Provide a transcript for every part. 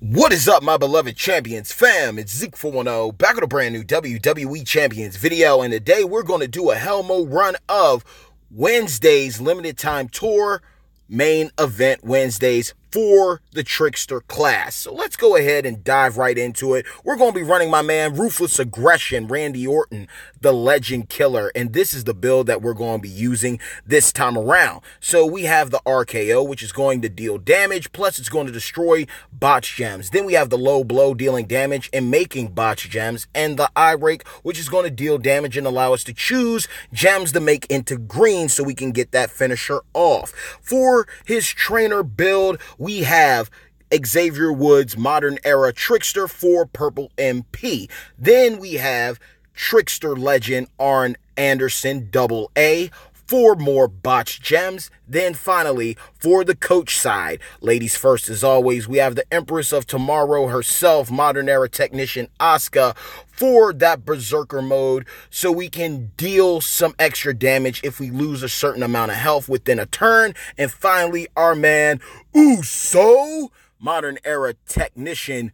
What is up, my beloved champions fam? It's Zeke410 back with a brand new WWE Champions video, and today we're going to do a Hell Mode run of Wednesday's limited time tour main event Wednesdays for the trickster class. So let's go ahead and dive right into it. We're going to be running my man Ruthless Aggression, Randy Orton, the legend killer. And this is the build that we're going to be using this time around. So we have the RKO, which is going to deal damage, plus it's going to destroy botch gems. Then we have the low blow dealing damage and making botch gems, and the eye rake, which is going to deal damage and allow us to choose gems to make into green so we can get that finisher off. For his trainer build, we have Xavier Woods Modern Era Trickster for Purple MP. Then we have Trickster Legend Arn Anderson Double A for more botched gems. Then finally, for the coach side, ladies first as always, we have the Empress of Tomorrow herself, Modern Era Technician Asuka, for that Berserker mode so we can deal some extra damage if we lose a certain amount of health within a turn. And finally, our man Uso, Modern Era Technician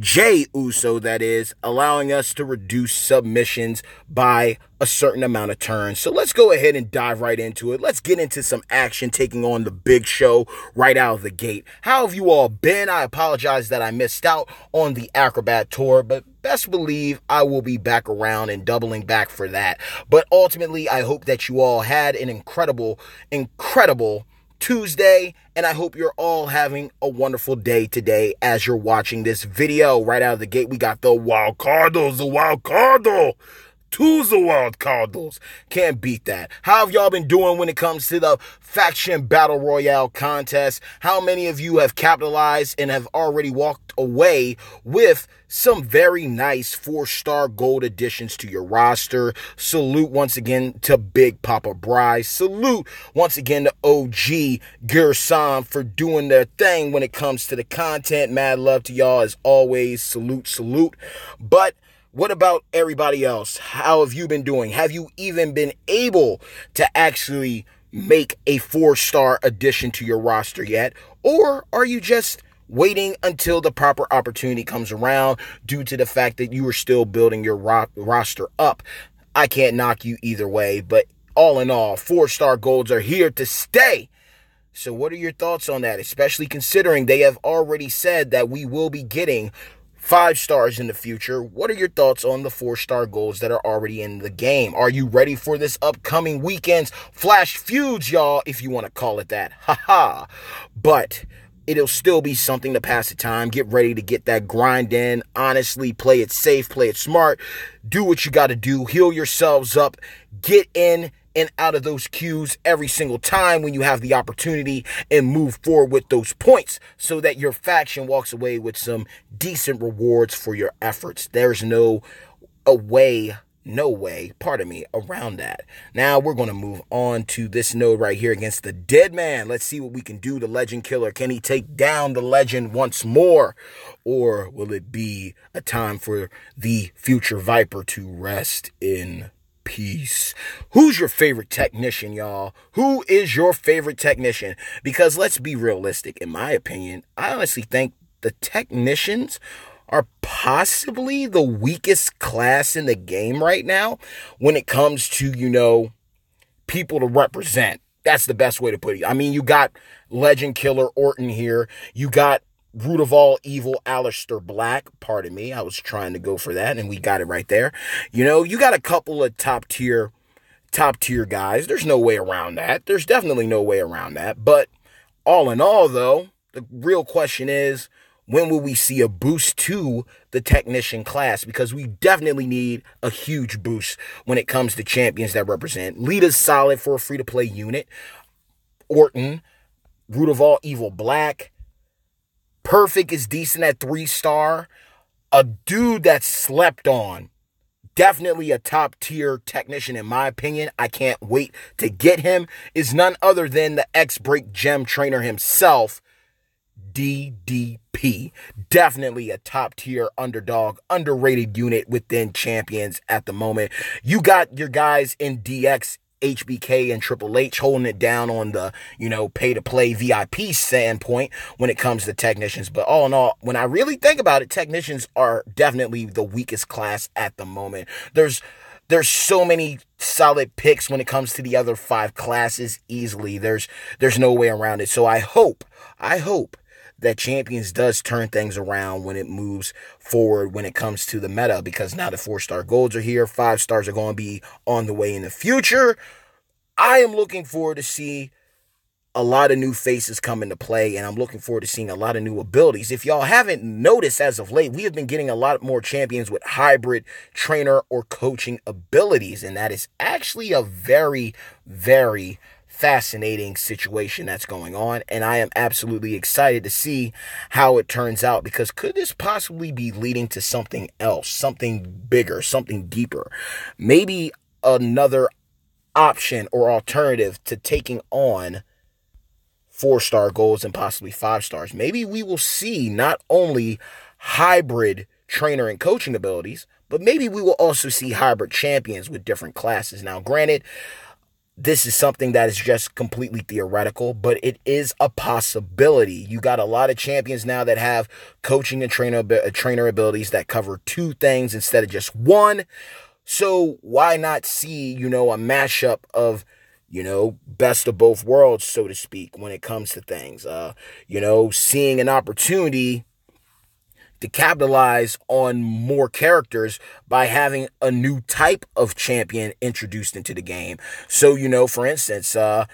Jey Uso, that is, allowing us to reduce submissions by a certain amount of turns. So let's go ahead and dive right into it. Let's get into some action taking on the big show right out of the gate. How have you all been? I apologize that I missed out on the Acrobat Tour, but best believe I will be back around and doubling back for that. But ultimately, I hope that you all had an incredible, incredible Tuesday, and I hope you're all having a wonderful day today as you're watching this video. Right out of the gate, we got the Wild Cardos, the Wild Cardo. Two's the wild Cardos. Can't beat that. How have y'all been doing when it comes to the faction battle royale contest? How many of you have capitalized and have already walked away with some very nice four star gold additions to your roster? Salute once again to Big Papa Bryce. Salute once again to OG Gerson for doing their thing when it comes to the content. Mad love to y'all as always. Salute, salute. But what about everybody else? How have you been doing? Have you even been able to actually make a four star addition to your roster yet? Or are you just waiting until the proper opportunity comes around due to the fact that you are still building your ro- roster up? I can't knock you either way, but all in all, four star golds are here to stay. So, what are your thoughts on that? Especially considering they have already said that we will be getting five stars in the future. What are your thoughts on the four star goals that are already in the game? Are you ready for this upcoming weekend's flash feuds, y'all, if you want to call it that? Haha. but it'll still be something to pass the time. Get ready to get that grind in. Honestly, play it safe, play it smart. Do what you got to do. Heal yourselves up. Get in and out of those queues every single time when you have the opportunity and move forward with those points so that your faction walks away with some decent rewards for your efforts. There's no a way, no way, pardon me, around that. Now we're going to move on to this node right here against the dead man. Let's see what we can do. The legend killer. Can he take down the legend once more? Or will it be a time for the future Viper to rest in peace. Who's your favorite technician, y'all? Who is your favorite technician? Because let's be realistic, in my opinion, I honestly think the technicians are possibly the weakest class in the game right now when it comes to, you know, people to represent. That's the best way to put it. I mean, you got Legend Killer Orton here. You got root of all evil, Aleister Black. Pardon me, I was trying to go for that, and we got it right there. You know, you got a couple of top tier, top tier guys. There's no way around that. There's definitely no way around that. But all in all, though, the real question is. When will we see a boost to the technician class? Because we definitely need a huge boost when it comes to champions that represent. Lita's solid for a free to play unit. Orton, Root of All Evil Black, Perfect is decent at three star. A dude that slept on. Definitely a top tier technician, in my opinion. I can't wait to get him. Is none other than the X Break Gem trainer himself, DDP. Definitely a top tier underdog, underrated unit within champions at the moment. You got your guys in DX HBK and Triple H holding it down on the, you know, pay to play VIP standpoint when it comes to technicians. But all in all, when I really think about it, technicians are definitely the weakest class at the moment. There's there's so many solid picks when it comes to the other five classes easily. There's there's no way around it. So I hope, I hope that Champions does turn things around when it moves forward when it comes to the meta because now the four star golds are here, five stars are going to be on the way in the future. I am looking forward to see a lot of new faces come into play, and I'm looking forward to seeing a lot of new abilities. If y'all haven't noticed as of late, we have been getting a lot more champions with hybrid trainer or coaching abilities, and that is actually a very, very fascinating situation that's going on. And I am absolutely excited to see how it turns out because could this possibly be leading to something else, something bigger, something deeper? Maybe another option or alternative to taking on four star goals and possibly five stars. Maybe we will see not only hybrid trainer and coaching abilities, but maybe we will also see hybrid champions with different classes. Now, granted, this is something that is just completely theoretical, but it is a possibility. You got a lot of champions now that have coaching and trainer uh, trainer abilities that cover two things instead of just one. So why not see, you know, a mashup of you know, best of both worlds, so to speak, when it comes to things. Uh, you know, seeing an opportunity to capitalize on more characters by having a new type of champion introduced into the game. So, you know, for instance, uh,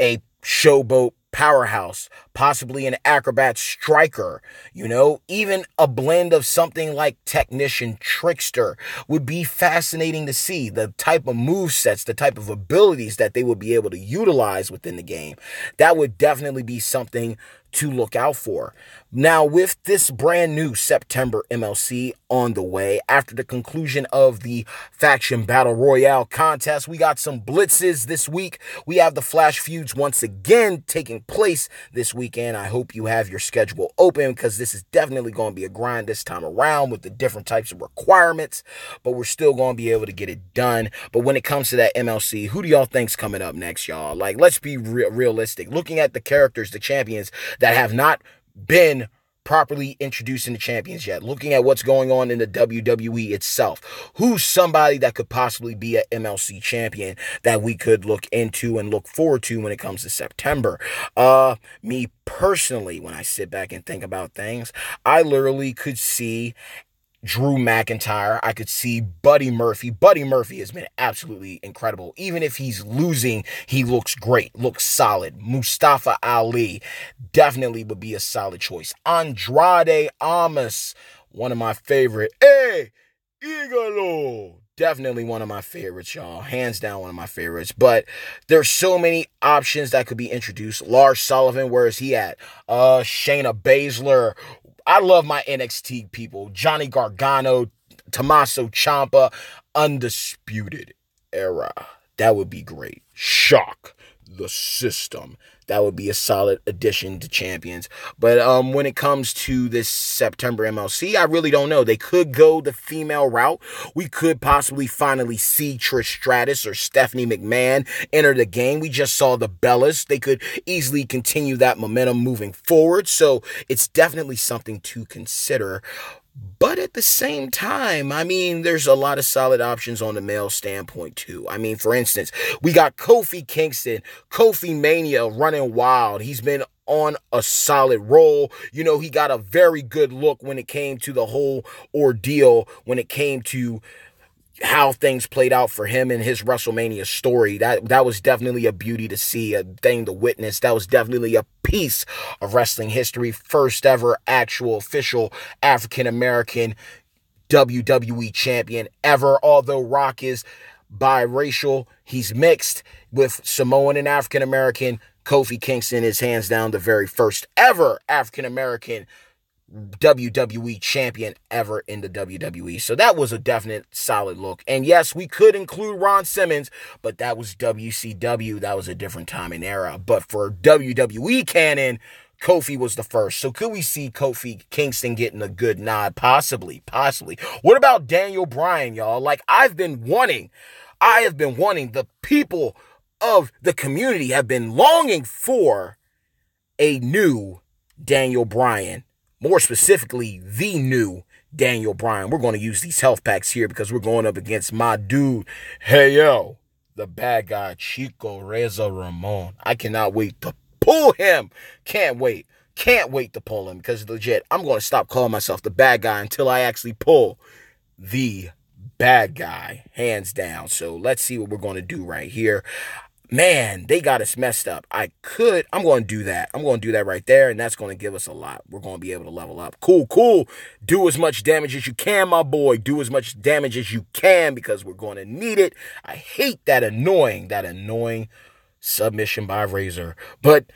a showboat powerhouse, possibly an acrobat striker, you know, even a blend of something like technician trickster would be fascinating to see the type of move sets, the type of abilities that they would be able to utilize within the game. That would definitely be something to look out for. Now, with this brand new September MLC on the way, after the conclusion of the Faction Battle Royale contest, we got some blitzes this week. We have the Flash Feuds once again taking place this weekend. I hope you have your schedule open because this is definitely going to be a grind this time around with the different types of requirements, but we're still going to be able to get it done. But when it comes to that MLC, who do y'all think's coming up next, y'all? Like, let's be re- realistic. Looking at the characters, the champions that have not been properly introducing the champions yet. Looking at what's going on in the WWE itself. Who's somebody that could possibly be an MLC champion that we could look into and look forward to when it comes to September? Uh me personally, when I sit back and think about things, I literally could see Drew McIntyre. I could see Buddy Murphy. Buddy Murphy has been absolutely incredible. Even if he's losing, he looks great, looks solid. Mustafa Ali definitely would be a solid choice. Andrade Almas, one of my favorite. Hey, Igalo. Definitely one of my favorites, y'all. Hands down, one of my favorites. But there's so many options that could be introduced. Lars Sullivan, where is he at? Uh, Shayna Baszler. I love my NXT people. Johnny Gargano, Tommaso Ciampa, Undisputed Era. That would be great. Shock the system. That would be a solid addition to champions. But um, when it comes to this September MLC, I really don't know. They could go the female route. We could possibly finally see Trish Stratus or Stephanie McMahon enter the game. We just saw the Bellas. They could easily continue that momentum moving forward. So it's definitely something to consider. But at the same time, I mean, there's a lot of solid options on the male standpoint, too. I mean, for instance, we got Kofi Kingston, Kofi Mania running wild. He's been on a solid roll. You know, he got a very good look when it came to the whole ordeal, when it came to how things played out for him and his WrestleMania story. That that was definitely a beauty to see, a thing to witness. That was definitely a piece of wrestling history. First ever actual official African American WWE champion ever. Although Rock is biracial, he's mixed with Samoan and African American. Kofi Kingston is hands down the very first ever African American WWE champion ever in the WWE. So that was a definite solid look. And yes, we could include Ron Simmons, but that was WCW. That was a different time and era. But for WWE canon, Kofi was the first. So could we see Kofi Kingston getting a good nod? Possibly, possibly. What about Daniel Bryan, y'all? Like I've been wanting, I have been wanting the people of the community have been longing for a new Daniel Bryan. More specifically, the new Daniel Bryan. We're going to use these health packs here because we're going up against my dude, hey yo, the bad guy, Chico Razor Ramon. I cannot wait to pull him. Can't wait. Can't wait to pull him because legit, I'm going to stop calling myself the bad guy until I actually pull the bad guy, hands down. So let's see what we're going to do right here man, they got us messed up. I could, I'm going to do that. I'm going to do that right there, and that's going to give us a lot. We're going to be able to level up. Cool, cool. Do as much damage as you can, my boy. Do as much damage as you can because we're going to need it. I hate that annoying, that annoying submission by Razor. But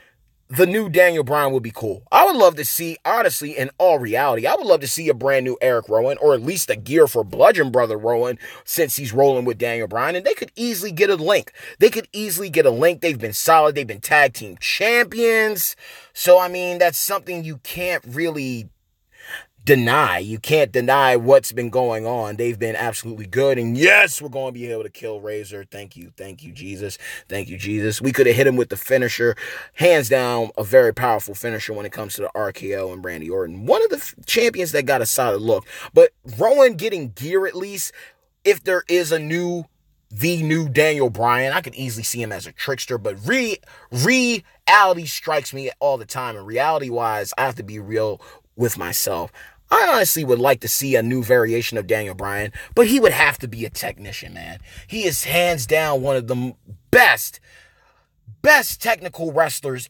the new Daniel Bryan would be cool. I would love to see, honestly, in all reality, I would love to see a brand new Eric Rowan or at least a gear for Bludgeon Brother Rowan since he's rolling with Daniel Bryan. And they could easily get a link. They could easily get a link. They've been solid. They've been tag team champions. So, I mean, that's something you can't really deny. You can't deny what's been going on. They've been absolutely good. And yes, we're going to be able to kill Razor. Thank you. Thank you, Jesus. Thank you, Jesus. We could have hit him with the finisher. Hands down, a very powerful finisher when it comes to the RKO and Randy Orton. One of the f- champions that got a solid look. But Rowan getting gear at least, if there is a new the new Daniel Bryan. I could easily see him as a trickster, but re reality strikes me all the time. And reality wise, I have to be real with myself. I honestly would like to see a new variation of Daniel Bryan, but he would have to be a technician, man. He is hands down one of the best, best technical wrestlers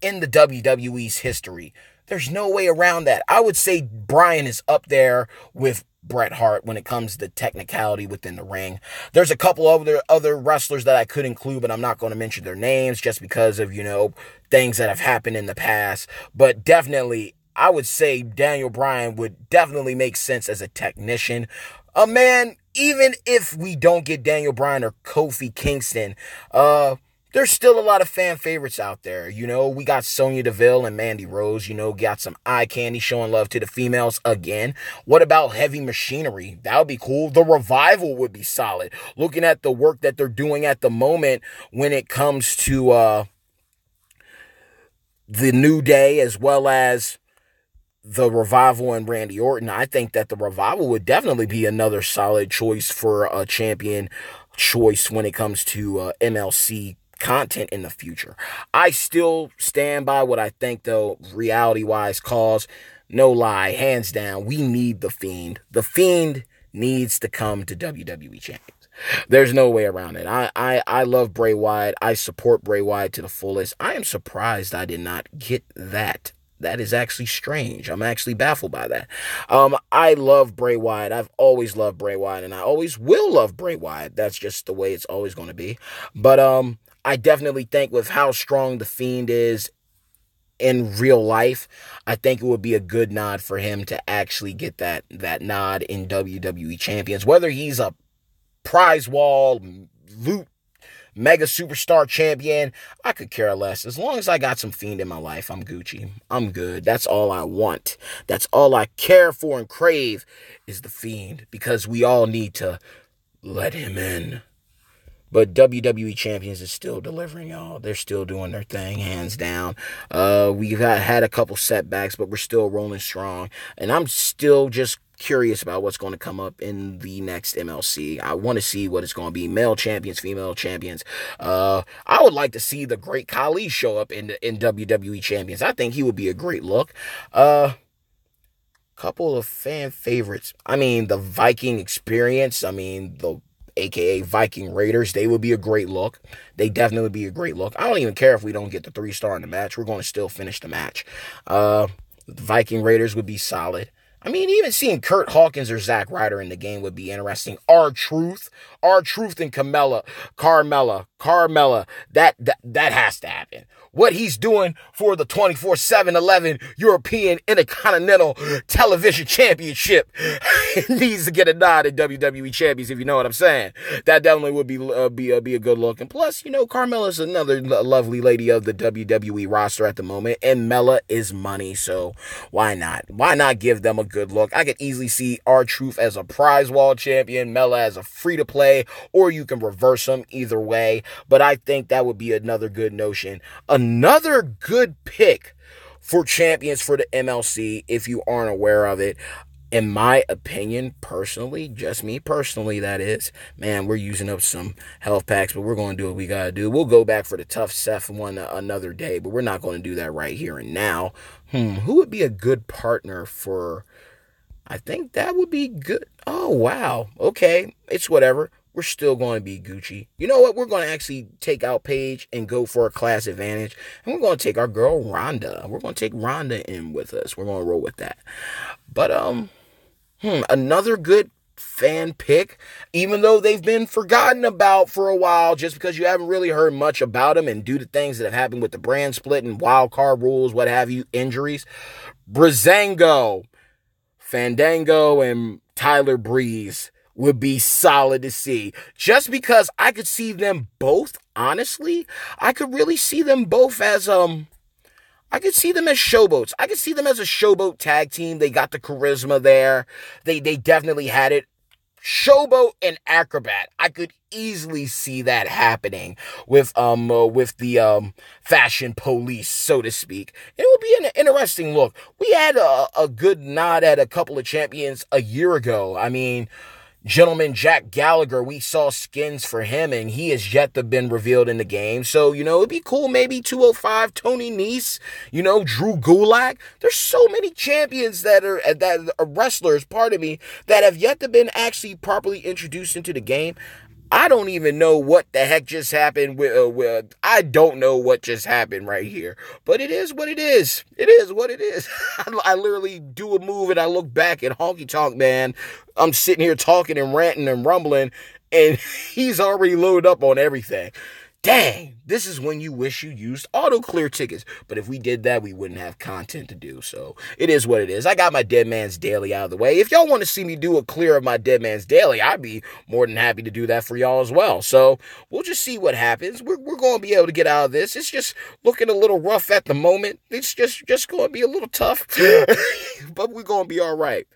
in the WWE's history. There's no way around that. I would say Bryan is up there with Bret Hart when it comes to technicality within the ring. There's a couple other other wrestlers that I could include, but I'm not going to mention their names just because of, you know, things that have happened in the past. But definitely I would say Daniel Bryan would definitely make sense as a technician. A man, even if we don't get Daniel Bryan or Kofi Kingston, uh, there's still a lot of fan favorites out there. You know, we got Sonya Deville and Mandy Rose, you know, got some eye candy showing love to the females again. What about heavy machinery? That would be cool. The revival would be solid. Looking at the work that they're doing at the moment when it comes to uh the New Day as well as the revival and Randy Orton, I think that the revival would definitely be another solid choice for a champion choice when it comes to uh, MLC content in the future. I still stand by what I think, though, reality wise, cause no lie, hands down, we need the Fiend. The Fiend needs to come to WWE Champions. There's no way around it. I, I, I love Bray Wyatt. I support Bray Wyatt to the fullest. I am surprised I did not get that that is actually strange. I'm actually baffled by that. Um, I love Bray Wyatt. I've always loved Bray Wyatt, and I always will love Bray Wyatt. That's just the way it's always going to be. But um, I definitely think with how strong the Fiend is in real life, I think it would be a good nod for him to actually get that that nod in WWE Champions. Whether he's a prize wall loot mega superstar champion. I could care less. As long as I got some fiend in my life, I'm Gucci. I'm good. That's all I want. That's all I care for and crave is the fiend because we all need to let him in. But WWE Champions is still delivering, y'all. They're still doing their thing, hands down. Uh, we've had a couple setbacks, but we're still rolling strong. And I'm still just curious about what's going to come up in the next MLC. I want to see what it's going to be. Male champions, female champions. Uh, I would like to see the great Khali show up in in WWE champions. I think he would be a great look. Uh, couple of fan favorites. I mean, the Viking experience. I mean, the aka Viking Raiders, they would be a great look. They definitely would be a great look. I don't even care if we don't get the three star in the match. We're going to still finish the match. Uh, the Viking Raiders would be solid. I mean, even seeing Kurt Hawkins or Zack Ryder in the game would be interesting. R-Truth, our truth and Camilla, Carmella, Carmella. That that that has to happen. What he's doing for the 24 7 11 European Intercontinental Television Championship. he needs to get a nod at WWE Champions, if you know what I'm saying. That definitely would be uh, be, uh, be a good look. And plus, you know, Carmella's another lovely lady of the WWE roster at the moment, and Mella is money, so why not? Why not give them a good look? I could easily see R-Truth as a prize wall champion, Mella as a free to play, or you can reverse them either way. But I think that would be another good notion. Another good pick for champions for the MLC, if you aren't aware of it. In my opinion, personally, just me personally, that is, man, we're using up some health packs, but we're going to do what we got to do. We'll go back for the tough Seth one another day, but we're not going to do that right here and now. Hmm, who would be a good partner for? I think that would be good. Oh, wow. Okay. It's whatever we're still going to be Gucci. You know what? We're going to actually take out Paige and go for a class advantage. And we're going to take our girl Ronda. We're going to take Ronda in with us. We're going to roll with that. But um hmm, another good fan pick, even though they've been forgotten about for a while, just because you haven't really heard much about them and due to things that have happened with the brand split and wild card rules, what have you, injuries. Breezango, Fandango, and Tyler Breeze would be solid to see. Just because I could see them both, honestly, I could really see them both as um I could see them as showboats. I could see them as a showboat tag team. They got the charisma there. They they definitely had it. Showboat and acrobat. I could easily see that happening with um uh, with the um fashion police, so to speak. It would be an interesting look. We had a, a good nod at a couple of champions a year ago. I mean, gentleman Jack Gallagher, we saw skins for him, and he has yet to been revealed in the game. So, you know, it'd be cool. Maybe 205, Tony Nese, you know, Drew Gulak. There's so many champions that are that are wrestlers, pardon me, that have yet to been actually properly introduced into the game. I don't even know what the heck just happened with, uh, with, I don't know what just happened right here. But it is what it is. It is what it is. I, I literally do a move and I look back at Honky Tonk Man. I'm sitting here talking and ranting and rumbling and he's already loaded up on everything. Dang, this is when you wish you used auto clear tickets. But if we did that, we wouldn't have content to do. So it is what it is. I got my Dead Man's Daily out of the way. If y'all want to see me do a clear of my Dead Man's Daily, I'd be more than happy to do that for y'all as well. So we'll just see what happens. We're, we're going to be able to get out of this. It's just looking a little rough at the moment. It's just, just going to be a little tough, but we're going to be all right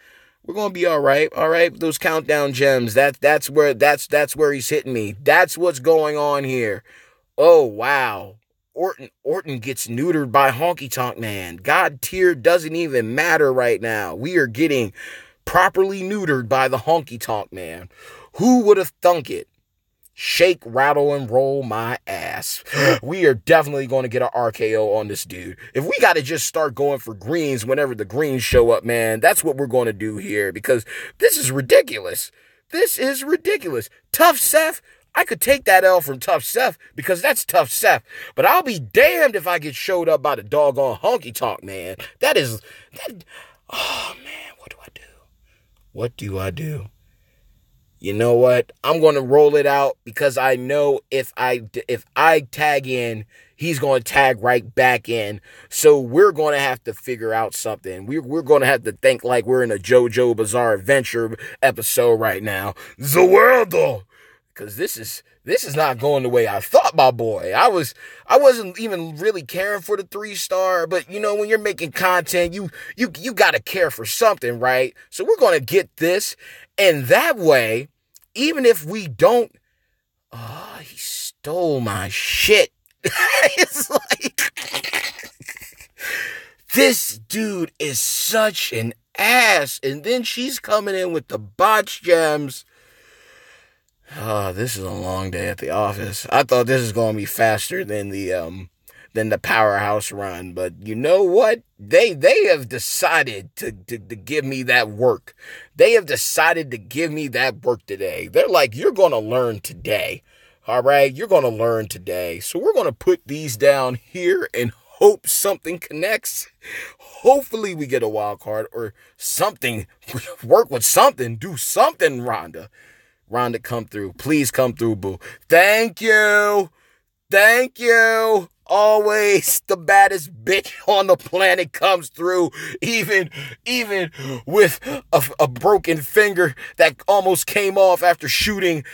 we're gonna be all right all right those countdown gems that that's where that's that's where he's hitting me that's what's going on here oh wow orton orton gets neutered by honky tonk man god tier doesn't even matter right now we are getting properly neutered by the honky tonk man who would have thunk it shake, rattle, and roll my ass. We are definitely going to get an RKO on this dude. If we got to just start going for greens whenever the greens show up, man, that's what we're going to do here because this is ridiculous. This is ridiculous. Tough Seth. I could take that L from Tough Seth because that's Tough Seth. But I'll be damned if I get showed up by the doggone honky tonk, man. That is that. Oh man, what do I do? What do I do? you know what? I'm going to roll it out because I know if I if I tag in, he's going to tag right back in. So we're going to have to figure out something. We're we're going to have to think like we're in a JoJo Bizarre Adventure episode right now. The world though. Cause this is this is not going the way I thought, my boy. I was I wasn't even really caring for the three star, but you know when you're making content, you you you gotta care for something, right? So we're gonna get this, and that way even if we don't, oh, he stole my shit. it's like, this dude is such an ass. And then she's coming in with the botch gems. Oh, this is a long day at the office. I thought this was going to be faster than the um than the powerhouse run. But you know what? They they have decided to, to, to give me that work. They have decided to give me that work today. They're like, you're gonna learn today. All right, you're gonna learn today. So we're gonna put these down here and hope something connects. Hopefully we get a wild card or something. Work with something. Do something, Ronda. Ronda, come through. Please come through, boo. Thank you. Thank you. Always the baddest bitch on the planet comes through even even with a, a, broken finger that almost came off after shooting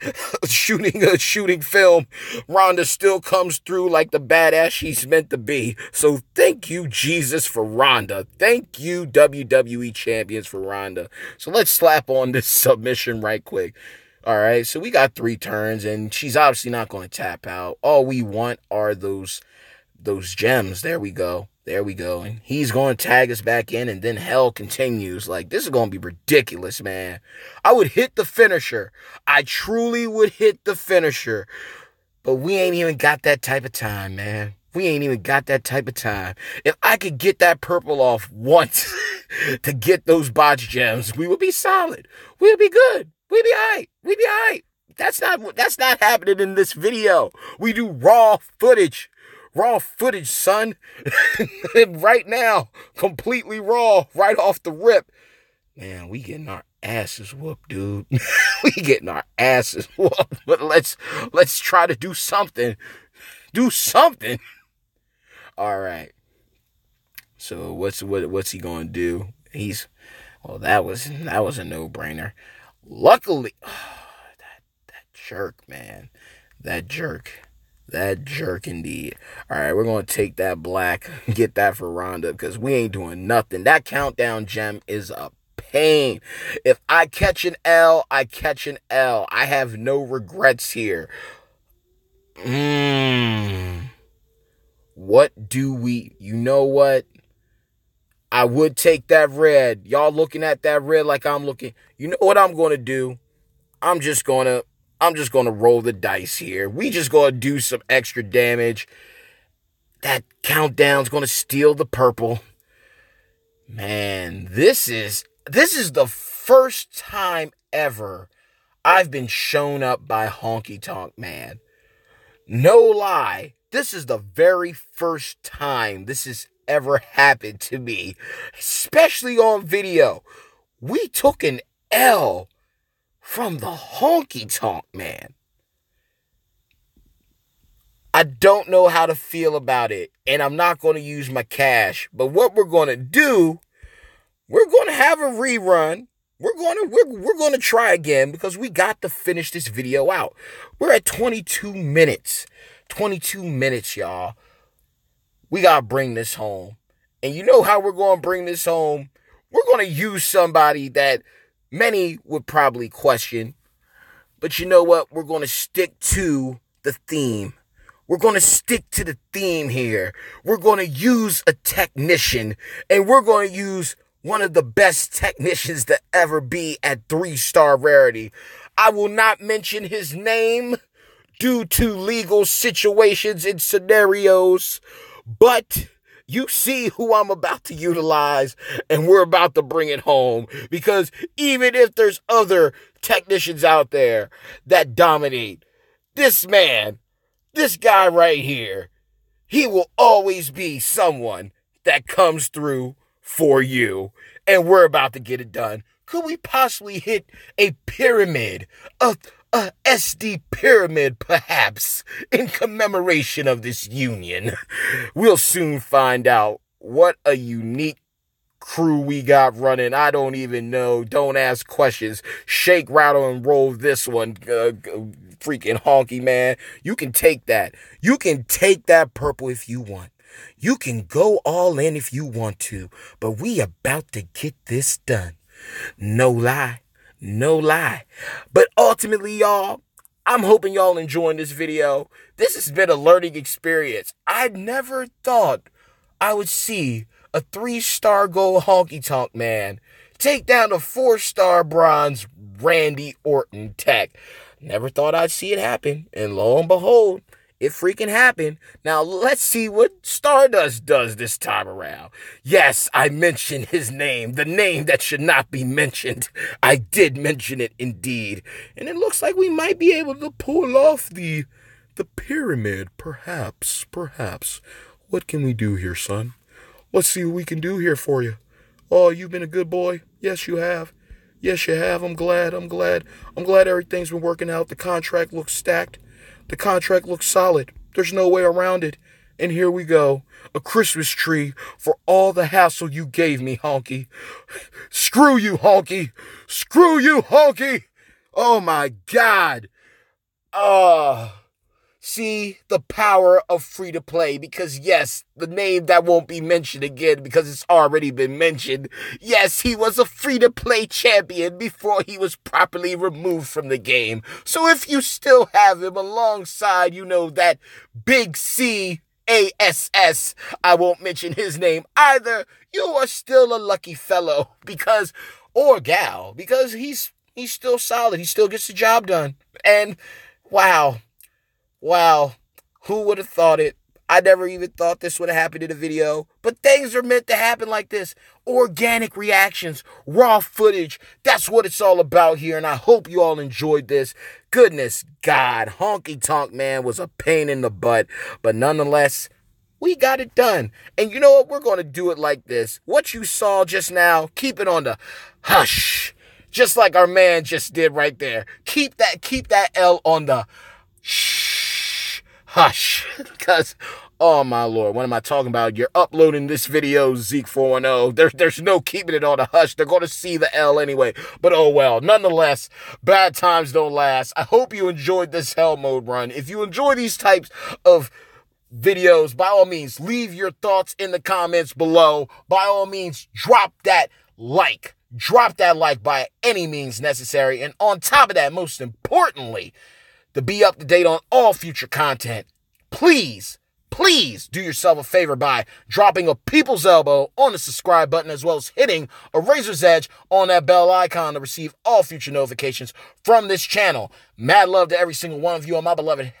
shooting a shooting film. Ronda still comes through like the badass she's meant to be. So thank you Jesus for Ronda thank you WWE champions for Ronda so let's slap on this submission right quick all right, so we got three turns, and she's obviously not going to tap out. All we want are those those gems. There we go. There we go. And he's going to tag us back in, and then hell continues. Like, this is going to be ridiculous, man. I would hit the finisher. I truly would hit the finisher. But we ain't even got that type of time, man. We ain't even got that type of time. If I could get that purple off once to get those botch gems, we would be solid. We'd be good. We be alright. We be alright. That's not that's not happening in this video. We do raw footage. Raw footage, son. right now, completely raw, right off the rip. Man, we getting our asses whooped, dude. we getting our asses whooped. But let's let's try to do something. Do something. All right. So what's what what's he gonna do? He's well that was that was a no-brainer. Luckily, oh, that that jerk, man, that jerk, that jerk indeed. All right, we're gonna take that black, get that for Ronda because we ain't doing nothing. That countdown gem is a pain. If I catch an L, I catch an L. I have no regrets here. Mmm. What do we? You know what? I would take that red. Y'all looking at that red like I'm looking. You know what I'm going to do? I'm just going to I'm just going to roll the dice here. We just going to do some extra damage. That countdown's going to steal the purple. Man, this is this is the first time ever I've been shown up by Honky Tonk Man. No lie. This is the very first time this is ever happened to me, especially on video. We took an L from the honky tonk man. I don't know how to feel about it, and I'm not going to use my cash. But what we're going to do, we're going to have a rerun. We're going to we're, we're going to try again because we got to finish this video out. We're at 22 minutes. 22 minutes, y'all we got to bring this home. And you know how we're going to bring this home? We're going to use somebody that many would probably question. But you know what? We're going to stick to the theme. We're going to stick to the theme here. We're going to use a technician and we're going to use one of the best technicians to ever be at three star rarity. I will not mention his name due to legal situations and scenarios. But you see who I'm about to utilize, and we're about to bring it home. Because even if there's other technicians out there that dominate, this man, this guy right here, he will always be someone that comes through for you. And we're about to get it done. Could we possibly hit a pyramid of a SD pyramid, perhaps, in commemoration of this union. We'll soon find out what a unique crew we got running. I don't even know. Don't ask questions. Shake, rattle, and roll this one. Uh, freaking honky man. You can take that. You can take that purple if you want. You can go all in if you want to. But we about to get this done. No lie. No lie. But ultimately, y'all, I'm hoping y'all enjoying this video. This has been a learning experience. I never thought I would see a three-star gold honky tonk man take down a four-star bronze Randy Orton tech. Never thought I'd see it happen. And lo and behold, it freaking happened. Now let's see what Stardust does this time around. Yes, I mentioned his name, the name that should not be mentioned. I did mention it indeed. And it looks like we might be able to pull off the the pyramid, perhaps, perhaps. What can we do here, son? Let's see what we can do here for you. Oh, you've been a good boy. Yes, you have. Yes, you have. I'm glad. I'm glad. I'm glad everything's been working out. The contract looks stacked. The contract looks solid. There's no way around it. And here we go. A Christmas tree for all the hassle you gave me, Honky. Screw you, Honky. Screw you, Honky. Oh my God. Ah. Uh, see the power of free to play because yes, the name that won't be mentioned again because it's already been mentioned. Yes, he was a free to play champion before he was properly removed from the game. So if you still have him alongside, you know, that big C ASS, I won't mention his name either, you are still a lucky fellow because, or gal, because he's, he's still solid. He still gets the job done. And wow, wow, who would have thought it? I never even thought this would have happened in a video, but things are meant to happen like this. Organic reactions, raw footage. That's what it's all about here, and I hope you all enjoyed this. Goodness God, Honky Tonk Man was a pain in the butt, but nonetheless, we got it done. And you know what? We're going to do it like this. What you saw just now, keep it on the hush. Just like our man just did right there. Keep that keep that L on the hush because Oh my lord, what am I talking about? You're uploading this video, Zeke 410. There's there's no keeping it on the hush. They're gonna see the L anyway. But oh well. Nonetheless, bad times don't last. I hope you enjoyed this hell mode run. If you enjoy these types of videos, by all means, leave your thoughts in the comments below. By all means, drop that like. Drop that like by any means necessary. And on top of that, most importantly, to be up to date on all future content, please please do yourself a favor by dropping a people's elbow on the subscribe button as well as hitting a razor's edge on that bell icon to receive all future notifications from this channel. Mad love to every single one of you on my beloved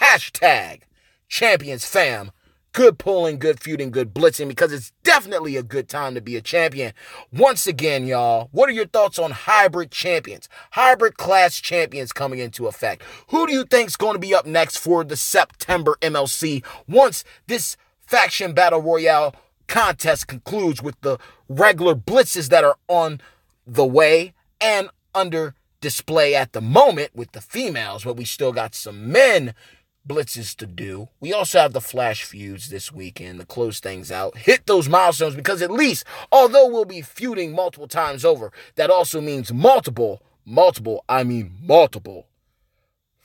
hashtag champions fam good pulling, good feuding, good blitzing because it's definitely a good time to be a champion. Once again, y'all, what are your thoughts on hybrid champions? Hybrid class champions coming into effect. Who do you think's going to be up next for the September MLC once this faction battle royale contest concludes with the regular blitzes that are on the way and under display at the moment with the females, but we still got some men blitzes to do. We also have the flash feuds this weekend to close things out. Hit those milestones because at least, although we'll be feuding multiple times over, that also means multiple, multiple, I mean multiple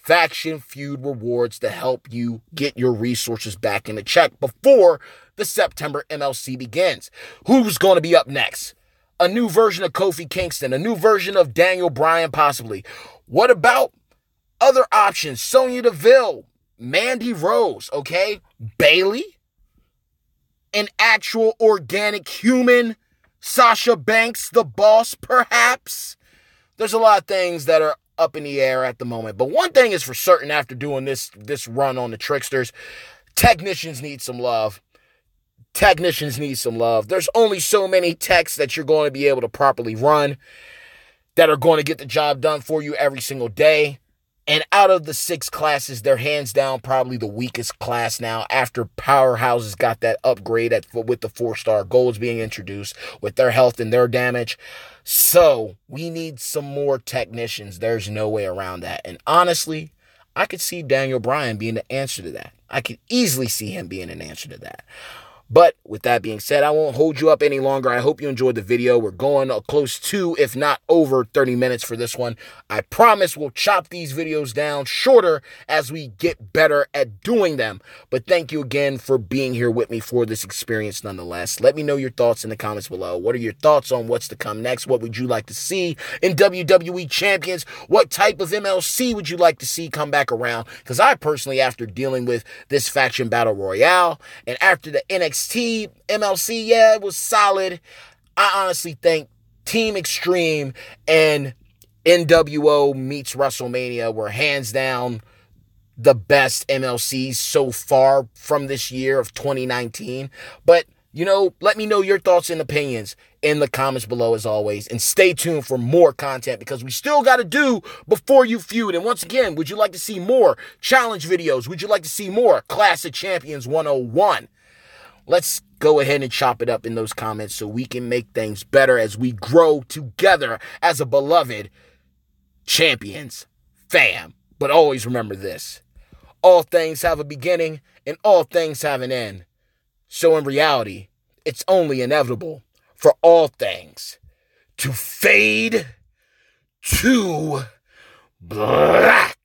faction feud rewards to help you get your resources back in the check before the September MLC begins. Who's going to be up next? A new version of Kofi Kingston, a new version of Daniel Bryan, possibly. What about other options? Sonya Deville, Mandy Rose, okay? Bayley, an actual organic human, Sasha Banks, the boss, perhaps. There's a lot of things that are up in the air at the moment. But one thing is for certain after doing this this run on the tricksters, technicians need some love. Technicians need some love. There's only so many techs that you're going to be able to properly run that are going to get the job done for you every single day. And out of the six classes, they're hands down probably the weakest class now after Powerhouses got that upgrade at, with the four star golds being introduced with their health and their damage. So we need some more technicians. There's no way around that. And honestly, I could see Daniel Bryan being the answer to that. I could easily see him being an answer to that. But with that being said, I won't hold you up any longer. I hope you enjoyed the video. We're going close to, if not over 30 minutes for this one. I promise we'll chop these videos down shorter as we get better at doing them. But thank you again for being here with me for this experience nonetheless. Let me know your thoughts in the comments below. What are your thoughts on what's to come next? What would you like to see in WWE Champions? What type of MLC would you like to see come back around? Because I personally, after dealing with this faction battle royale and after the NXT NXT, MLC, yeah, it was solid. I honestly think Team Extreme and NWO meets WrestleMania were hands down the best MLCs so far from this year of 2019. But, you know, let me know your thoughts and opinions in the comments below as always. And stay tuned for more content because we still got to do before you feud. And once again, would you like to see more challenge videos? Would you like to see more Classic Champions 101? Let's go ahead and chop it up in those comments so we can make things better as we grow together as a beloved champions fam. But always remember this all things have a beginning and all things have an end. So in reality, it's only inevitable for all things to fade to black.